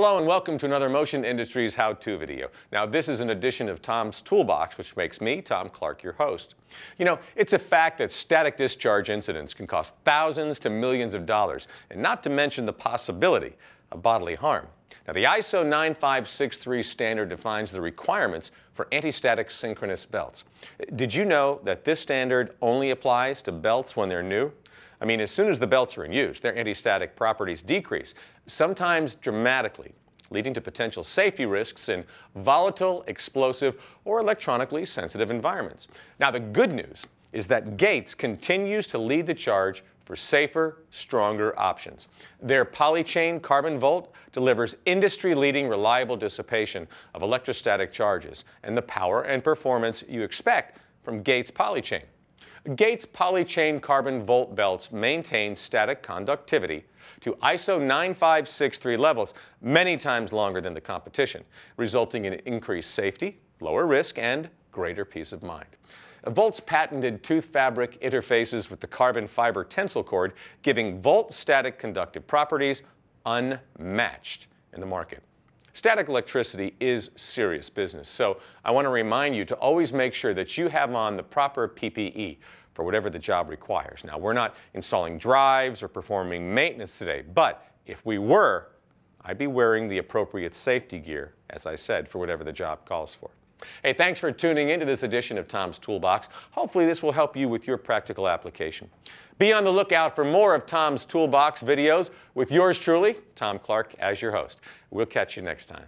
Hello and welcome to another Motion Industries how-to video. Now this is an edition of Tom's Toolbox, which makes me, Tom Clark, your host. You know, it's a fact that static discharge incidents can cost thousands to millions of dollars, and not to mention the possibility of bodily harm. Now the ISO 9563 standard defines the requirements for anti-static synchronous belts. Did you know that this standard only applies to belts when they're new? I mean, as soon as the belts are in use, their anti-static properties decrease, sometimes dramatically, leading to potential safety risks in volatile, explosive, or electronically sensitive environments. Now, the good news is that Gates continues to lead the charge for safer, stronger options. Their Poly Chain Carbon Volt delivers industry-leading reliable dissipation of electrostatic charges and the power and performance you expect from Gates Poly Chain. Gates Poly Chain Carbon Volt belts maintain static conductivity to ISO 9563 levels many times longer than the competition, resulting in increased safety, lower risk, and greater peace of mind. Volt's patented tooth fabric interfaces with the carbon fiber tensile cord, giving Volt static conductive properties unmatched in the market. Static electricity is serious business, so I want to remind you to always make sure that you have on the proper PPE for whatever the job requires. Now, we're not installing drives or performing maintenance today, but if we were, I'd be wearing the appropriate safety gear, as I said, for whatever the job calls for. Hey, thanks for tuning into this edition of Tom's Toolbox. Hopefully this will help you with your practical application. Be on the lookout for more of Tom's Toolbox videos with yours truly, Tom Clark, as your host. We'll catch you next time.